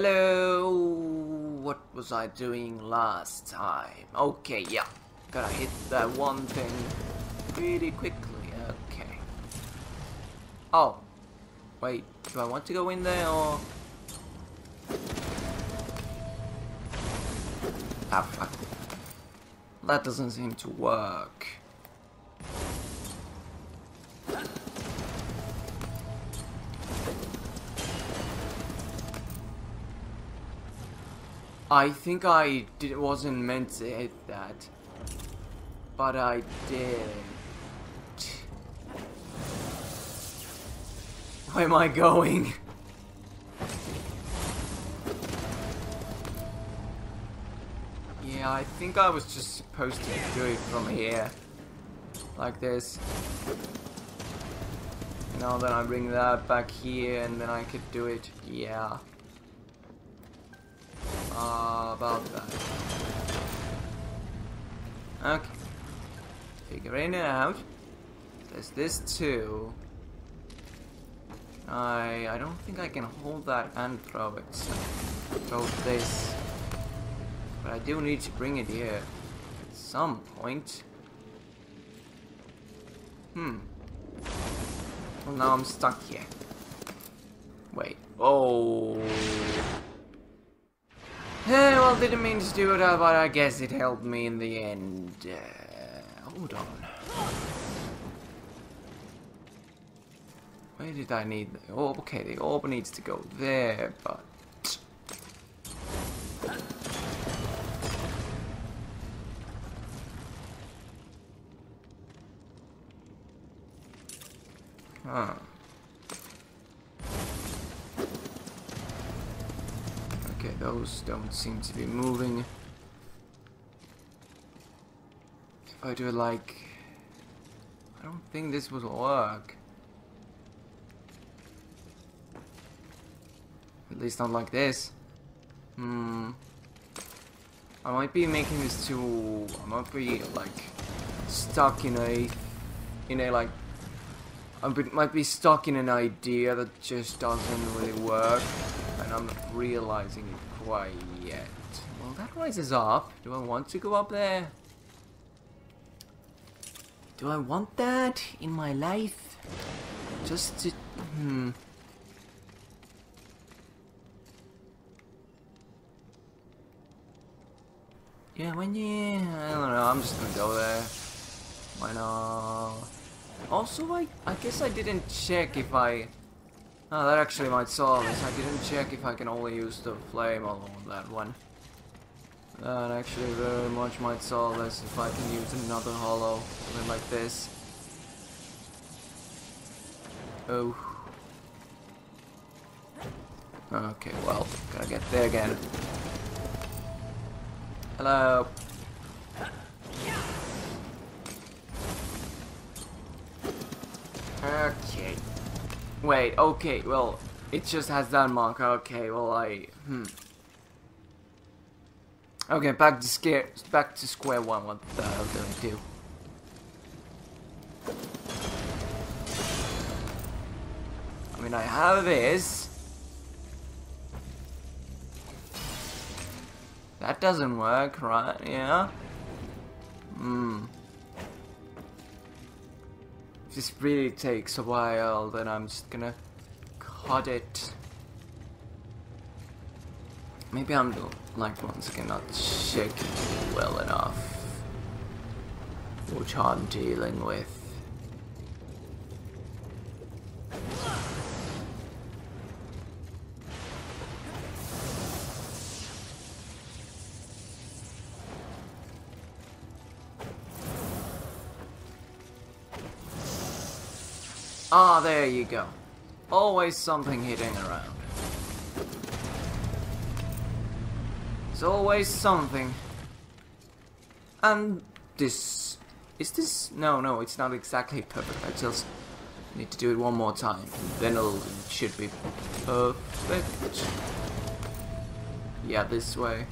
Hello. What was I doing last time? Okay, yeah. Gotta hit that one thing pretty quickly. Okay. Oh. Wait, do I want to go in there or... Ah, fuck. That doesn't seem to work. I think I did, wasn't meant to hit that. But I did. Where am I going? Yeah, I think I was just supposed to do it from here. Like this. Now then I bring that back here and then I could do it. Yeah. Uh, about that. Okay. Figuring it out. There's this too. I I don't think I can hold that and throw it. So throw this. But I do need to bring it here at some point. Hmm. Well, now I'm stuck here. Wait. Oh. Eh, well, didn't mean to do it, but I guess it helped me in the end. Uh, hold on. Where did I need the orb? Okay, the orb needs to go there, but... Huh. Those don't seem to be moving. If I do it like... I don't think this will work. At least not like this. Hmm. I might be making this too... I might be, like, stuck in a... In a, like... I might be stuck in an idea that just doesn't really work. And I'm realizing it quite yet. Well, that rises up. Do I want to go up there? Do I want that in my life? Just to... Hmm... Yeah, when you... I don't know, I'm just gonna go there. Why not? Also, I, I guess I didn't check if I... Oh, that actually might solve this. I didn't check if I can only use the flame on that one. That actually very much might solve this if I can use another hollow. Something like this. Oh. Okay, well, gotta get there again. Hello. Okay. Wait, okay, well, it just has that mark. Okay, well, I... Hmm. Okay, back to scare, back to square one. What the hell do I do? I mean, I have this. That doesn't work, right? Yeah? Hmm. This really takes a while, then I'm just gonna cut it. Maybe I'm, like, once again not shaking well enough. Which I'm dealing with. Ah, there you go. Always something hitting around. There's always something. And this... Is this... No, no, it's not exactly perfect. I just need to do it one more time. Then it'll, it should be perfect. Yeah, this way.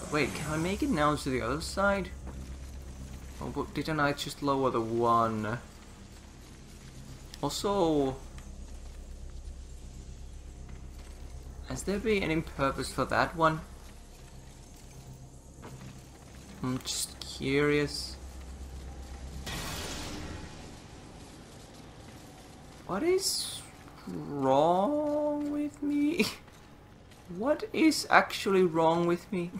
But wait, can I make it now to the other side? Oh, but didn't I just lower the one... Also, Has there been any purpose for that one? I'm just curious. What is wrong with me? What is actually wrong with me?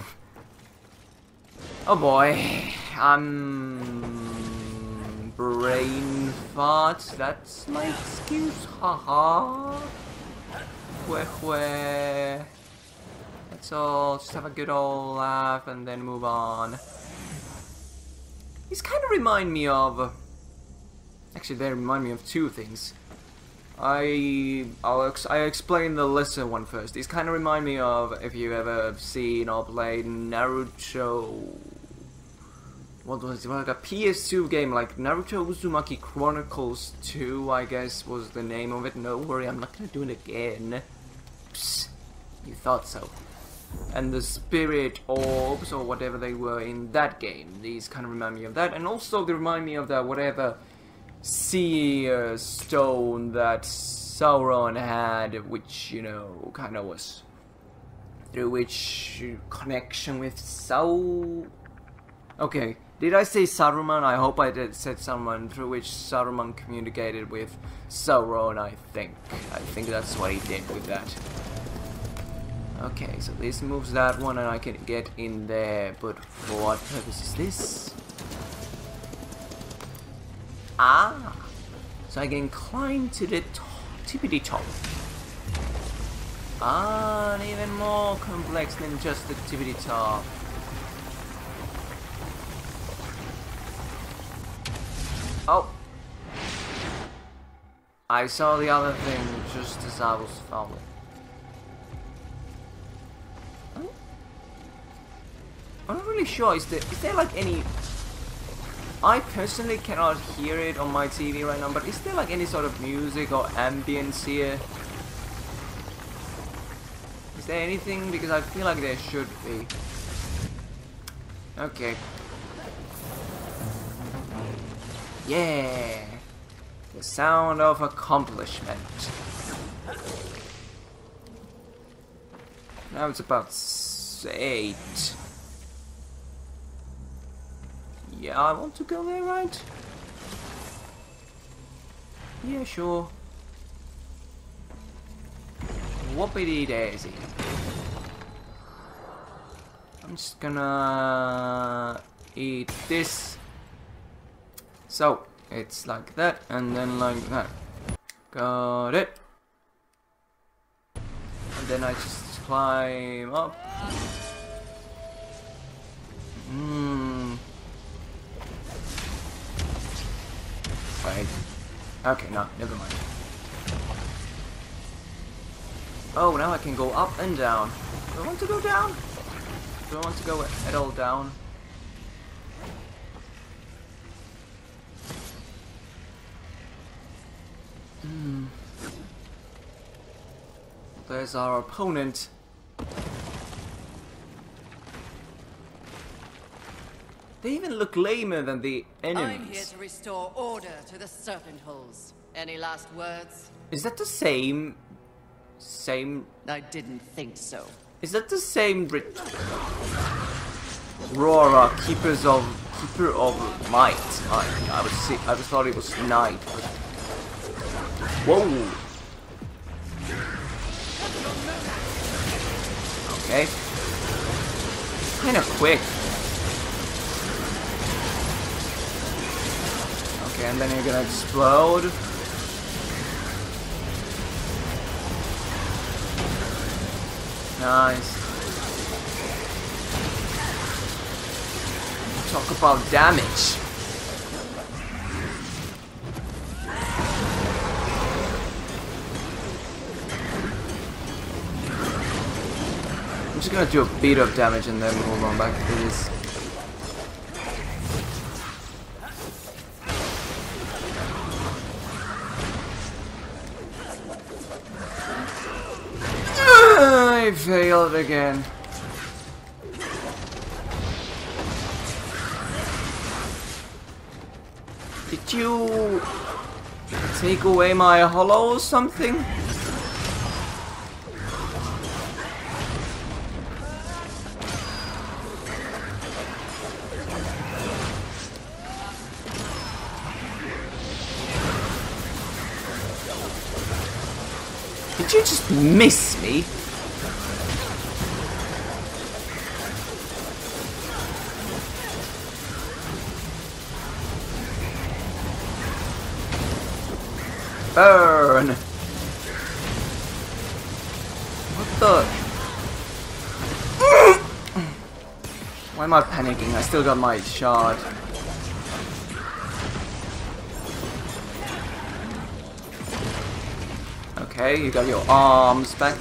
oh boy, I'm brain fart. That's my excuse. Haha. Hue. Let's all just have a good old laugh and then move on. These kind of remind me of. Actually, they remind me of two things. I I'll ex I explain the lesser one first. These kind of remind me of if you've ever seen or played Naruto. What was it? Like a PS2 game, like Naruto Uzumaki Chronicles 2, I guess was the name of it. No worry, I'm not gonna do it again. Psst, you thought so. And the spirit orbs or whatever they were in that game. These kind of remind me of that, and also they remind me of that whatever sea stone that Sauron had, which, you know, kind of was through which connection with Sau... Okay, did I say Saruman? I hope I did said Saruman, through which Saruman communicated with Sauron, I think. I think that's what he did with that. Okay, so this moves that one and I can get in there, but for what purpose is this? Ah! So I can climb to the top, tippity top. Ah, and even more complex than just the tippity top. I saw the other thing just as I was falling. I'm not really sure, is there, is there like any I personally cannot hear it on my TV right now, but is there like any sort of music or ambience here? Is there anything? Because I feel like there should be. Okay. Yeah! The sound of accomplishment. Now it's about eight. Yeah, I want to go there, right? Yeah, sure. Whoopity daisy. I'm just gonna eat this. So, it's like that, and then like that. Got it. And then I just climb up. Mmm. Wait. Okay, no, never mind. Oh, now I can go up and down. Do I want to go down? Do I want to go at all down? Hmm. There's our opponent. They even look lamer than the enemies. I'm here to restore order to the Serpent Holes. Any last words? Is that the same... Same... I didn't think so. Is that the same... Rora, Keepers of... Keeper of Might. I, I was I was thought it was Night. But... Whoa! Okay. Kinda quick. Okay, and then you're gonna explode. Nice. Talk about damage. Just gonna do a beat up damage and then move on back to this. Ah, I failed again. Did you take away my hollow or something? Did you just miss me? Burn! What the? Why am I panicking? I still got my shard. Okay, you got your arms back.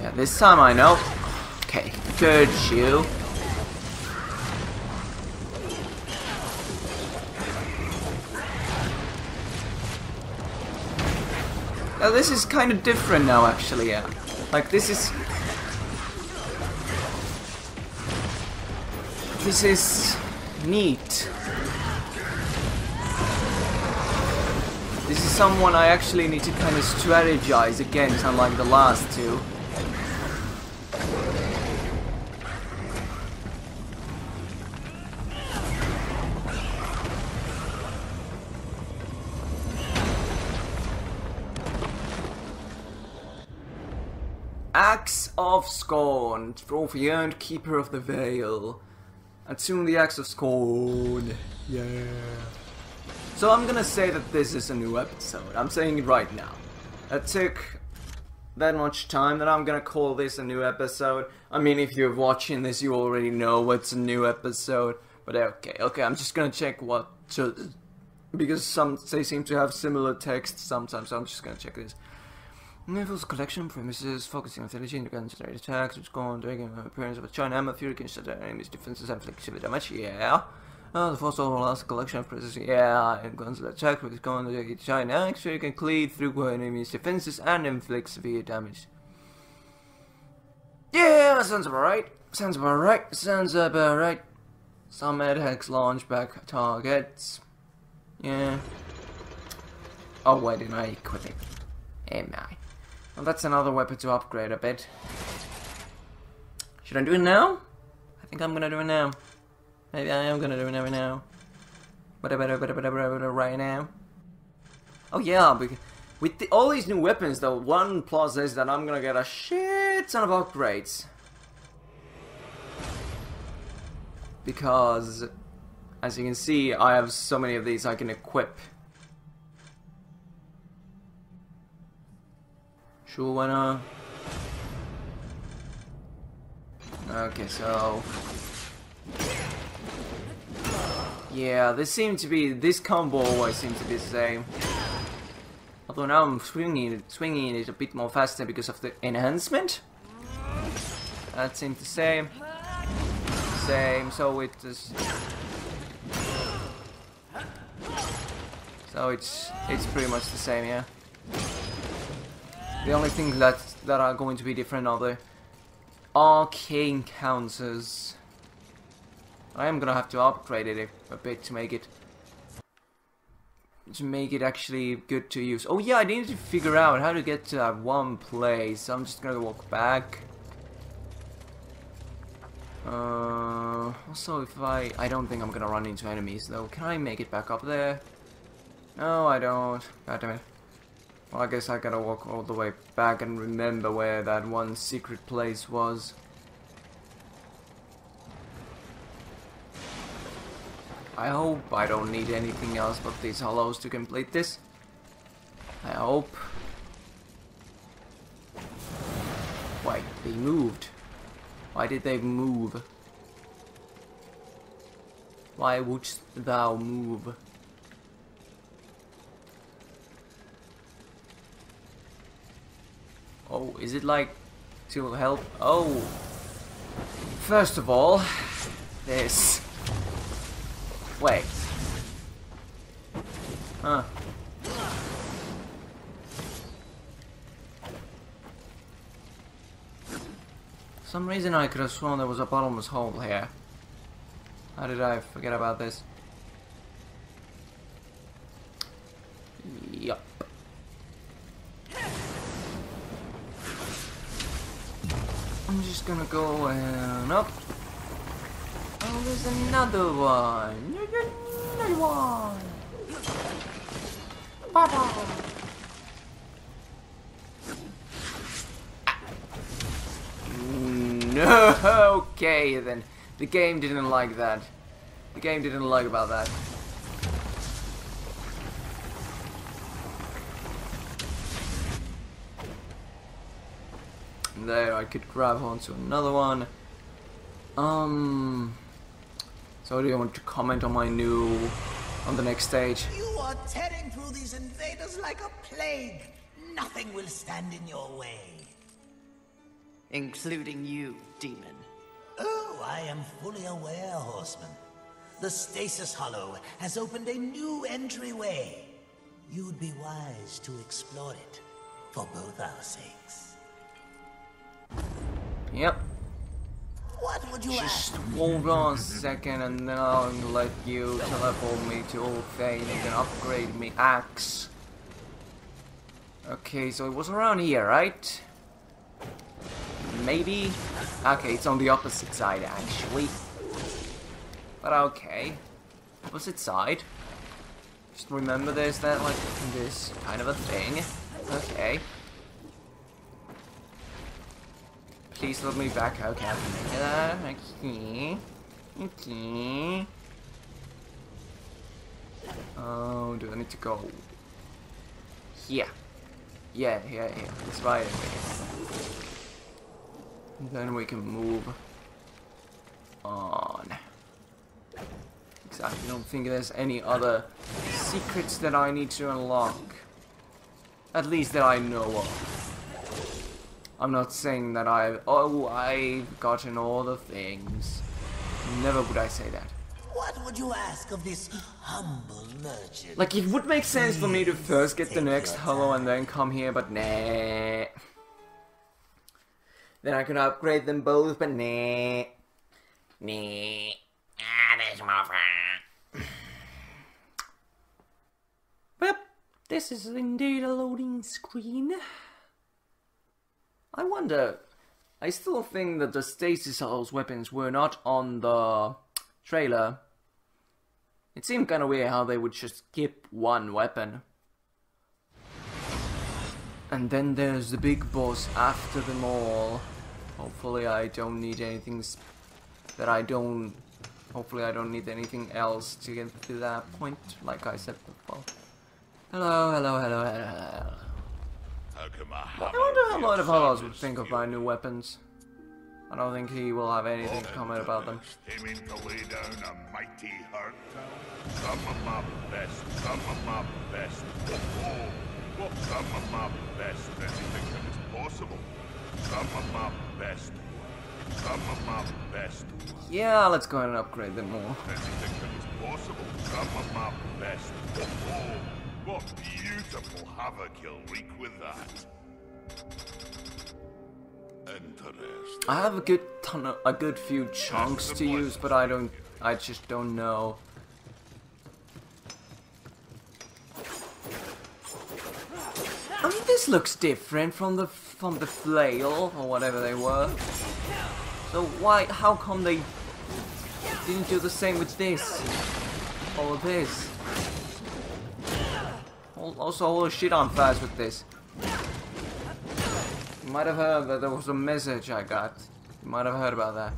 Yeah, this time I know. Okay, good you. Now this is kind of different now, actually, yeah. Like, this is... This is... neat. This is someone I actually need to kind of strategize against, unlike the last two. Axe of Scorn, trophy earned, Keeper of the Veil. And soon the Axe of Scorn. Yeah. So I'm gonna say that this is a new episode. I'm saying it right now. It took that much time that I'm gonna call this a new episode. I mean, if you're watching this, you already know it's a new episode. But okay, okay, I'm just gonna check what to, because some they seem to have similar text sometimes. So I'm just gonna check this. Nivel's collection premises focusing on strategy and concentrated attacks, which go on the appearance of a China ammo fury the enemy's defenses and flexibility damage. Yeah. Uh, the first overall last collection of premises. Yeah. And that attack, which go on to China actually you can cleave through enemy's defenses and inflict severe damage. Yeah, sounds about right. Sounds about right. Sounds about right. Some hex launch back targets. Yeah. Oh, why didn't I equip it? Am I? Well, that's another weapon to upgrade a bit. Should I do it now? I think I'm gonna do it now. Maybe I am gonna do it right now. But right now. Oh yeah, with the, all these new weapons, the one plus is that I'm gonna get a shit ton of upgrades. Because, as you can see, I have so many of these I can equip. Sure, why not? Okay, so... Yeah, this seems to be... This combo always seems to be the same. Although now I'm swinging, swinging it a bit more faster because of the enhancement. That seems the same. Same, so it is... So it's it's pretty much the same, yeah. The only things that that are going to be different are the arcane counters. I am gonna have to upgrade it a, bit to make it to make it actually good to use. Oh yeah, I need to figure out how to get to that one place. I'm just gonna walk back. Uh, also, if I... I don't think I'm gonna run into enemies, though. Can I make it back up there? No, I don't. God damn it. Well, I guess I gotta walk all the way back and remember where that one secret place was. I hope I don't need anything else but these hollows to complete this. I hope. Wait, they moved. Why did they move? Why wouldst thou move? Oh, is it like to help? Oh, first of all, this. Wait. Huh. some reason I could have sworn there was a bottomless hole here. How did I forget about this? Yup. I'm just gonna go and up. Oh, there's another one. Another one. No, okay then. The game didn't like that. The game didn't like about that. There, I could grab onto another one. Um. So, do you want to comment on my new, on the next stage? You are tearing through these invaders like a plague. Nothing will stand in your way. Including you, demon. Oh, I am fully aware, Horseman. The Stasis Hollow has opened a new entryway. You'd be wise to explore it, for both our sakes. Yep. What would you Just ask? hold on a second and then I'll let you teleport me to Ulthane and then upgrade me axe. Okay, so it was around here, right? Maybe? Okay, it's on the opposite side actually. But okay. Opposite side. Just remember there's that like this kind of a thing. Okay. Please let me back. Make that. Okay. Okay. Oh, do I need to go? Here. Yeah, yeah, yeah. It's right there. Then we can move on. I don't think there's any other secrets that I need to unlock. At least that I know of. I'm not saying that I've... Oh, I've gotten all the things. Never would I say that. What would you ask of this humble merchant? Like, it would make sense for me to first get the next hollow and then come here, but nah. Then I could upgrade them both, but nah. Nah. Ah, there's more fun. Well, this is indeed a loading screen. I wonder. I still think that the Stasis House weapons were not on the trailer. It seemed kind of weird how they would just skip one weapon. And then there's the big boss after them all. Hopefully I don't need anything that I don't... Hopefully I don't need anything else to get to that point, like I said before. Hello, hello, hello, hello, hello. I wonder how Lord of Hollows would think of my new weapons. I don't think he will have anything to comment about them. Aiming to down a mighty hurt. Some of my best, some of my best. Oh, some of my best? Anything that is possible. Some of my best. Some of my best. Yeah, let's go ahead and upgrade them more. Anything that is possible. Some of my best. Oh, what beautiful havoc you'll wreak with that. Interesting. I have a good ton of, a good few chunks to use, but I don't, I just don't know. I mean, this looks different from the from the flail or whatever they were. So why? How come they didn't do the same with this? All of this. Al- Also, hold the shit on fast with this. You might have heard that there was a message I got. You might have heard about that.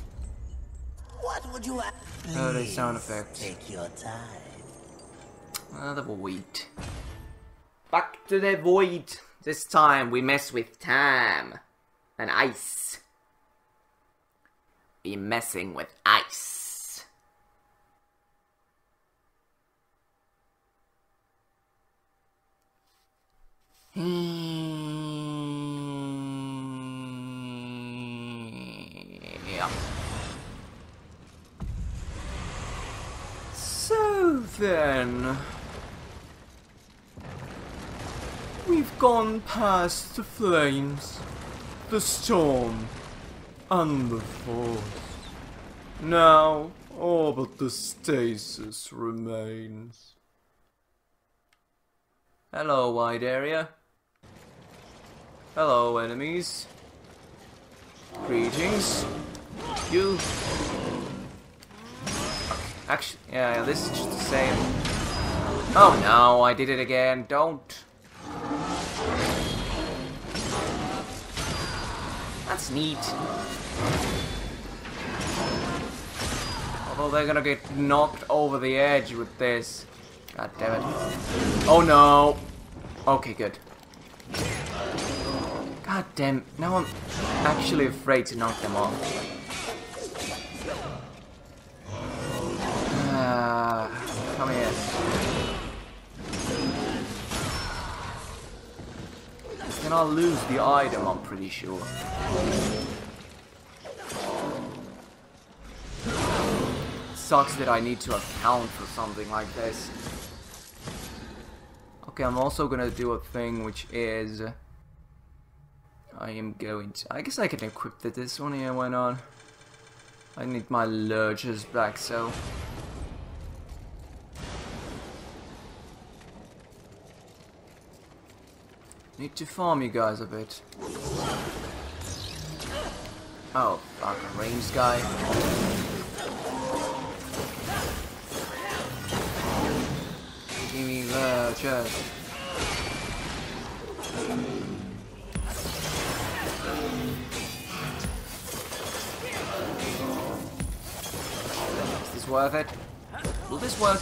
What would you? Oh, they sound effects. Take your time. Ah, the void. Back to the void. This time we mess with time and ice. Be messing with ice. Hmm. Yeah. So then, we've gone past the flames, the storm, and the force. Now, all but the stasis remains. Hello, wide area. Hello, enemies. Greetings. You Actually, yeah, this is just the same. Oh no, I did it again. Don't. That's neat. Although they're gonna get knocked over the edge with this. God damn it. Oh no. Okay, good. God damn. Now I'm actually afraid to knock them off. Ah, come here. Then I'll lose the item, I'm pretty sure. Sucks that I need to account for something like this. Okay, I'm also gonna do a thing which is... I am going to... I guess I can equip this one, yeah, why not? I need my lurchers back, so... Need to farm you guys a bit. Oh, fuck, ranged guy. Give me the worth it? Will this work?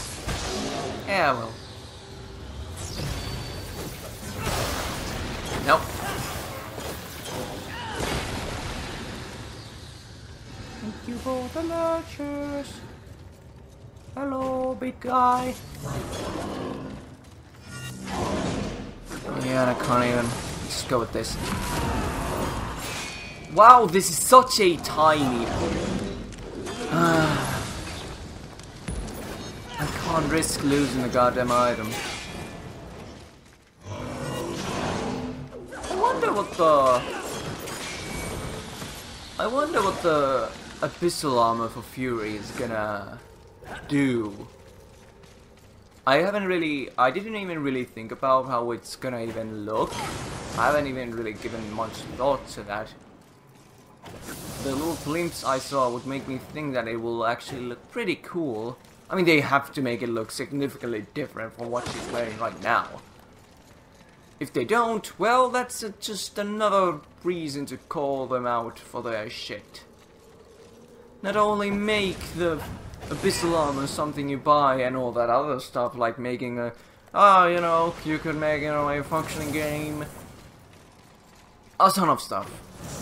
Yeah, well. Nope. Thank you for the lurchers. Hello, big guy. Yeah, I can't even. Just go with this. Wow, this is such a tiny. I ah. Can't risk losing the goddamn item. I wonder what the. I wonder what the abyssal armor for Fury is gonna do. I haven't really, I didn't even really think about how it's gonna even look. I haven't even really given much thought to that. The little glimpse I saw would make me think that it will actually look pretty cool. I mean, they have to make it look significantly different from what she's wearing right now. If they don't, well, that's uh, just another reason to call them out for their shit. Not only make the abyssal armor something you buy and all that other stuff, like making a, ah, oh, you know, you could make, you know, a functioning game. A ton of stuff.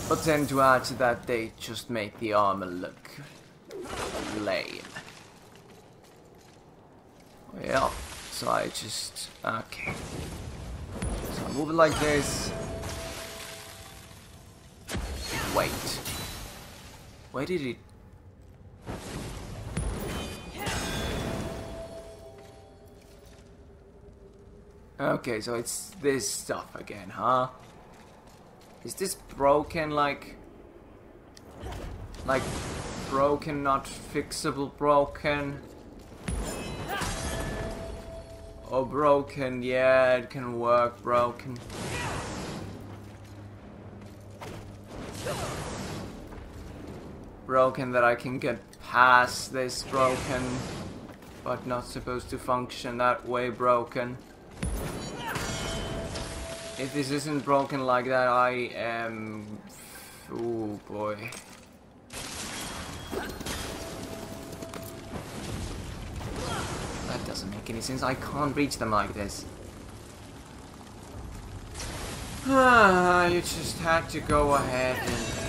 But then to add to that, they just make the armor look lame. Yeah, so I just, okay. So I move it like this. Wait. Where did it Okay, so it's this stuff again, huh? Is this broken like... Like, broken, not fixable broken? Oh, broken, yeah, it can work, broken. Broken that I can get past this broken, but not supposed to function that way broken. If this isn't broken like that, I am... Oh boy. Doesn't make any sense. I can't reach them like this. Ah, you just had to go ahead and...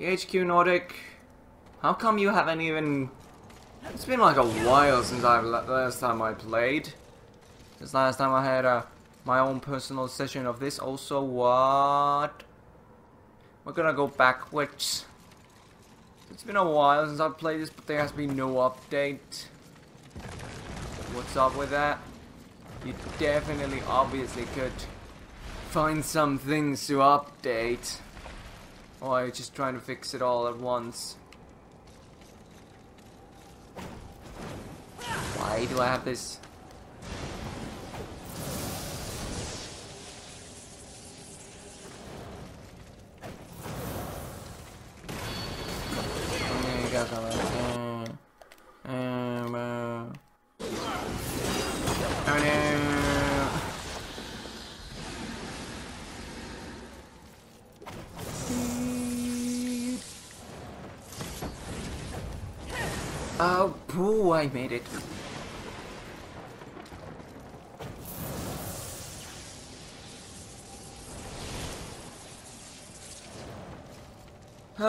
THQ Nordic, how come you haven't even... It's been like a while since I last time I played. Since last time I had uh, my own personal session of this. Also, what? We're gonna go backwards. It's been a while since I've played this, but there has been no update. What's up with that? You definitely, obviously could find some things to update. Oh, or you just trying to fix it all at once? Why do I have this? Oh, boo, I made it. Uh,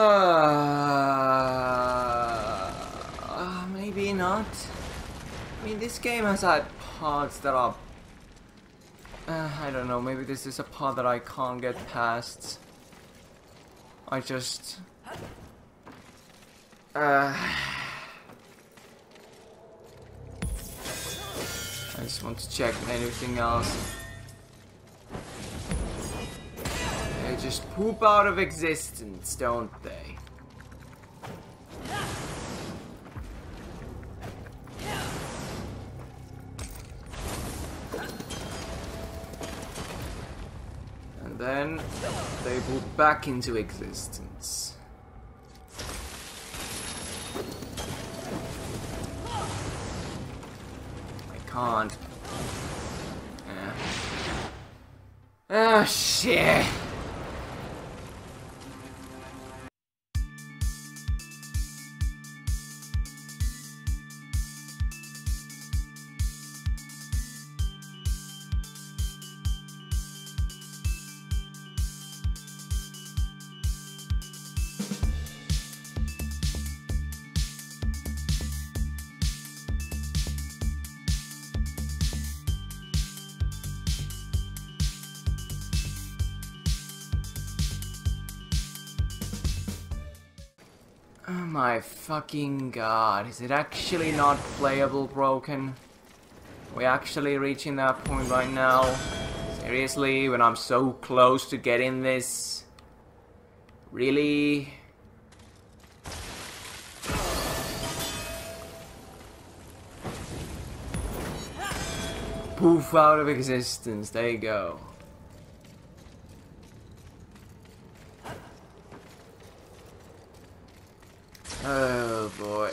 maybe not. I mean, this game has had parts that are... Uh, I don't know, maybe this is a part that I can't get past. I just... Uh, I just want to check anything else. They just poop out of existence, don't they? And then they poop back into existence. I can't. Yeah. Ah, shit. Fucking god, is it actually not playable broken? We're actually reaching that point right now? Seriously, when I'm so close to getting this? Really? Poof out of existence, there you go. Oh boy.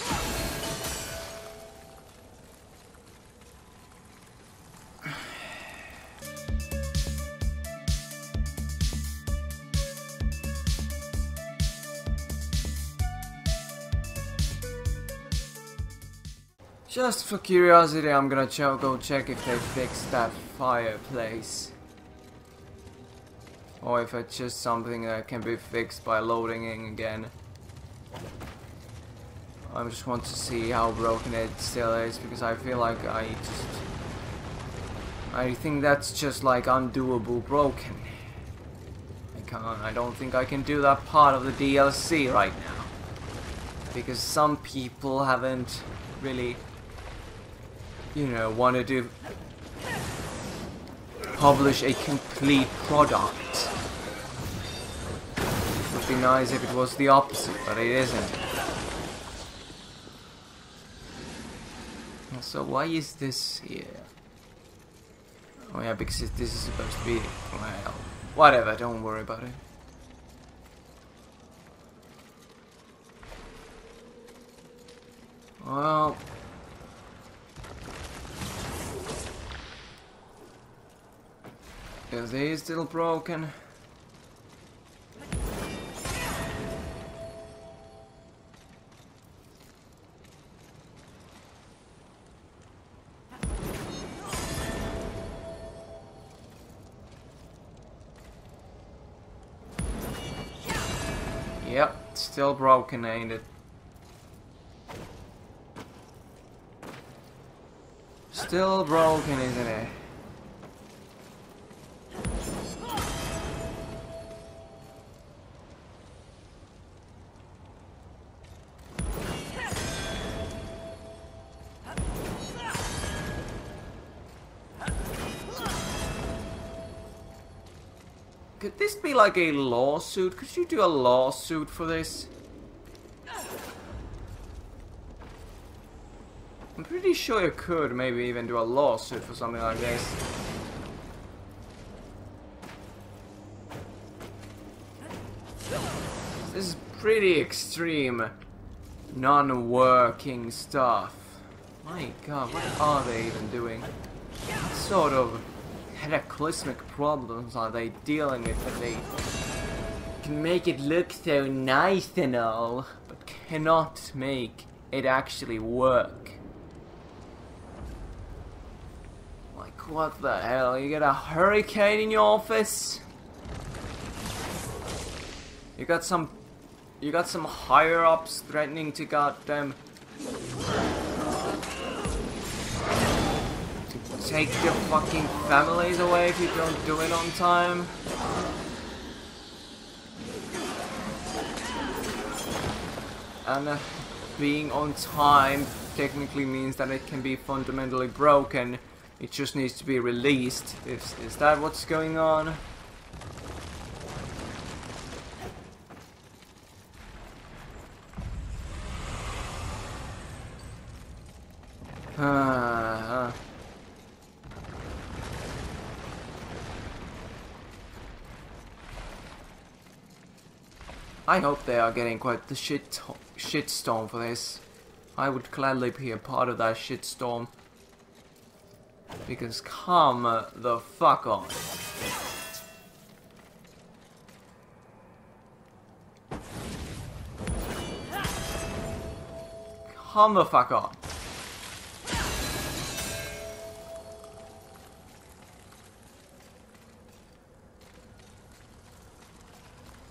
Just for curiosity, I'm gonna ch go check if they fixed that fireplace. Or if it's just something that can be fixed by loading in again. I just want to see how broken it still is because I feel like I just I think that's just like undoable broken. I can't I don't think I can do that part of the DLC right now. Because some people haven't really you know wanted to publish a complete product. It would be nice if it was the opposite, but it isn't. So why is this here? Oh yeah, because this is supposed to be... Well, whatever, don't worry about it. Well... Is he still broken? Still broken, ain't it? Still broken, isn't it? Like a lawsuit? Could you do a lawsuit for this? I'm pretty sure you could maybe even do a lawsuit for something like this. This is pretty extreme non-working stuff. My god, what are they even doing? What sort of cataclysmic problems are they dealing with that they can make it look so nice and all, but cannot make it actually work? Like, what the hell? You got a hurricane in your office? You got some you got some higher ups threatening to goddamn take your fucking families away if you don't do it on time. And uh, being on time technically means that it can be fundamentally broken. It just needs to be released. Is, is that what's going on? Uh, I hope they are getting quite the shit shitstorm for this. I would gladly be a part of that shitstorm. Because come the fuck on. Come the fuck on.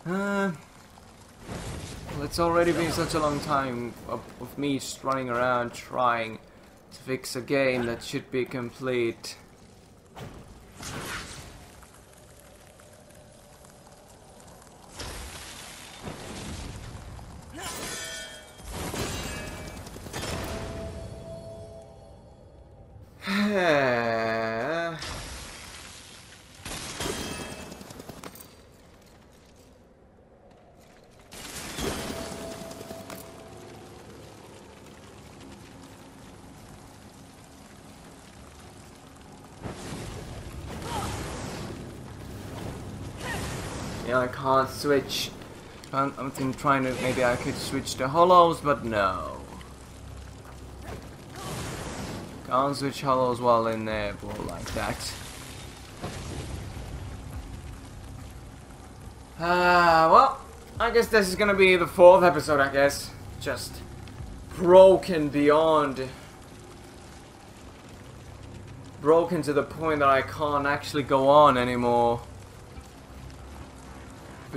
Uh, it's already been such a long time of, of me just running around trying to fix a game that should be complete. I can't switch. I'm, I'm trying to, maybe I could switch to hollows, but no. Can't switch hollows while in there, ball like that. Ah, uh, well, I guess this is gonna be the fourth episode, I guess. Just broken beyond. Broken to the point that I can't actually go on anymore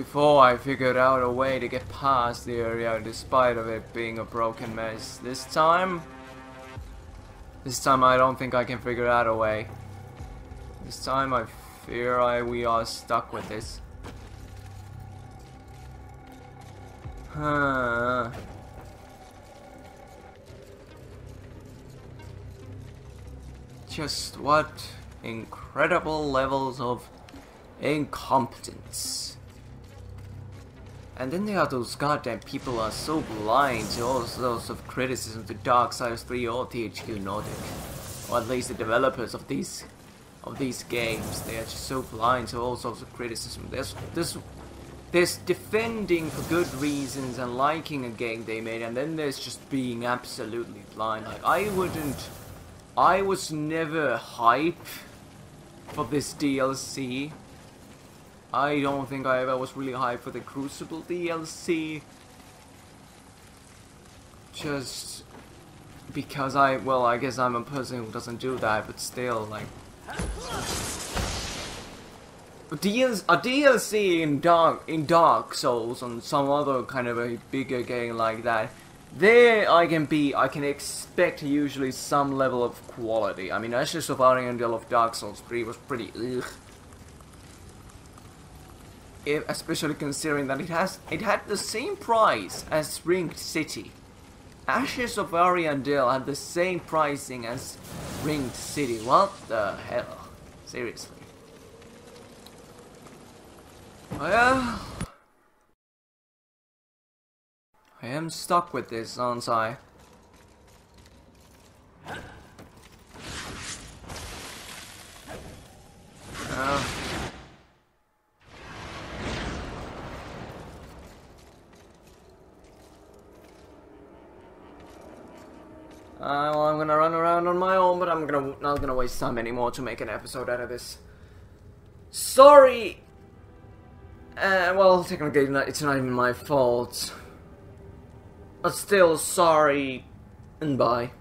before I figured out a way to get past the area despite of it being a broken mess. This time, this time I don't think I can figure out a way. This time I fear I we are stuck with this. Huh. Just what incredible levels of incompetence. And then there are those goddamn people who are so blind to all sorts of criticism to Darksiders 3 or THQ Nordic. Or at least the developers of these of these games. They are just so blind to all sorts of criticism. There's there's there's defending for good reasons and liking a game they made and then there's just being absolutely blind. Like I wouldn't I was never hype for this DLC I don't think I ever was really hyped for the Crucible DLC. Just because I, well, I guess I'm a person who doesn't do that, but still, like... A DLC in Dark in Dark Souls and some other kind of a bigger game like that, there I can be, I can expect usually some level of quality. I mean, Ashes of Ariandel of Dark Souls 3 was pretty ugh especially considering that it has it had the same price as Ringed City. Ashes of Ariandel had the same pricing as Ringed City. What the hell? Seriously. Yeah. I am stuck with this, aren't I? Uh. Uh, well, I'm gonna run around on my own, but I'm gonna not gonna waste time anymore to make an episode out of this. Sorry. Uh, well, technically, it's not even my fault. But still, sorry, and bye.